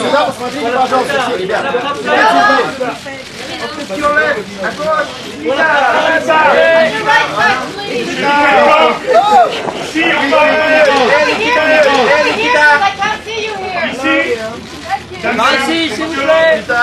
Сюда посмотрите, пожалуйста, все, ребята. Nice, you play.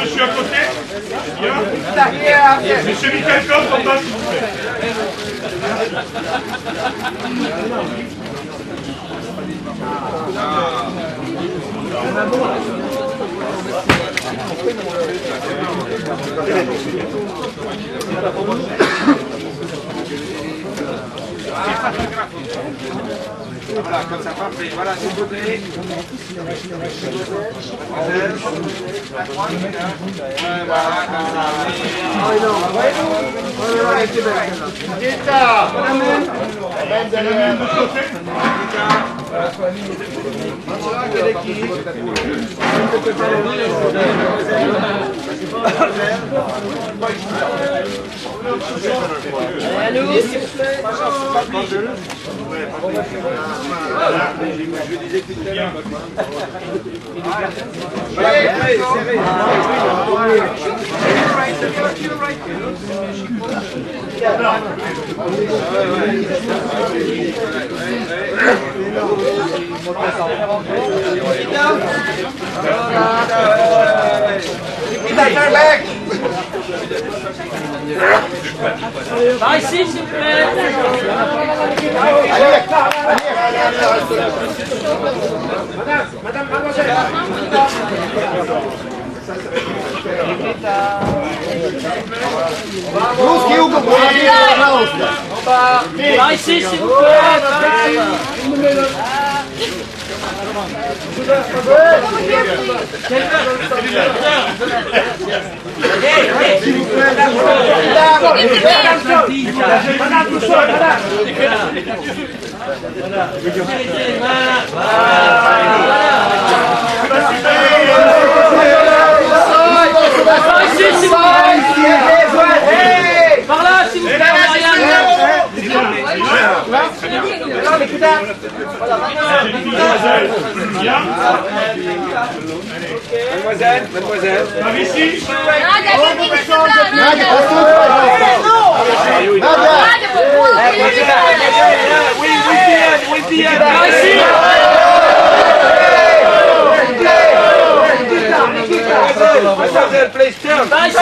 Monsieur à côté Bien. Monsieur Michael Coff, en s'il vous plaît. Voilà, comme ça, parfait. Voilà, s'il vous plaît. Voilà, Allô, s'il. Je disais that turn! Vai sim, Madame, madame, mademoiselle! Русский угол, пожалуйста! Vai sim, Vai, vai, vai. Nikita! Bien. Mademoiselle, mademoiselle. Par ici. Nadia, Nadia, Nadia, Nadia, Oui, oui, oui, oui, Par ici. Mademoiselle, please turn. Par ici,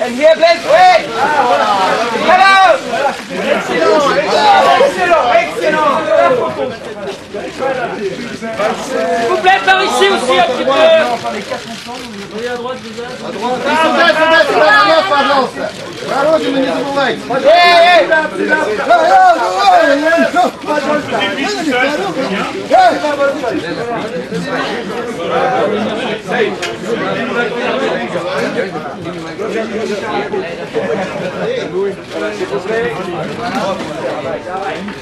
And here, Blake, wait. Excellent, excellent, excellent. S'il vous plaît, par ici aussi un petit peu. Voyez à droite déjà. À droite. Bravo du municipal light. Hey!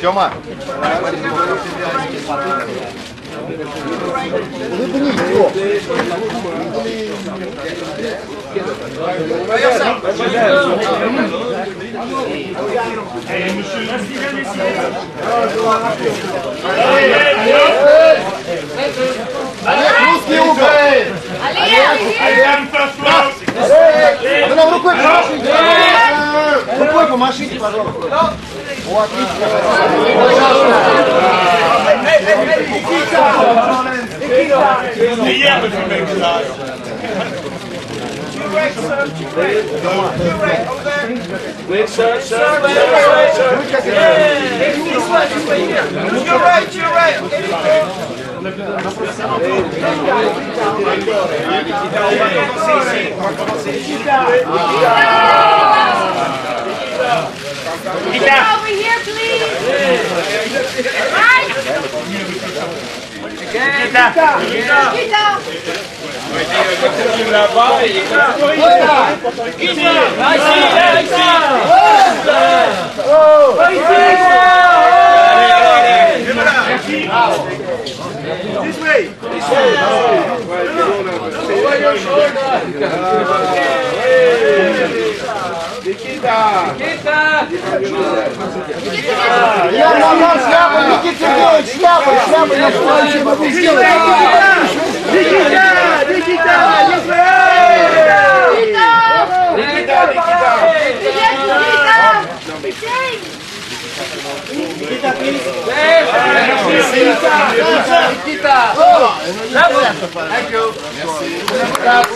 Тёма. Улыбни его. Олег, русский угол! Олег! Олег! Вы нам рукой помашите! Рукой помашите, пожалуйста. О, отлично. Hier met een beetje daar. Wait, sir, sir, wait, wait, sir. This way, this way, here. You're right, you're right. Okay, Get over here, please. Right. Get down. Get down. Get down. Get down. Nice. Nice. Oh. This way. This way. No, no. Over your shoulder. Никита! Никита! Никита! Я мама шляпа, Никита Сергеевич, шляпа, шляпа, я шляпа, я могу сделать. Никита! Никита! Никита! Никита! Никита! Никита! Никита, Никита, Bravo. Thank you. Merci. Bravo.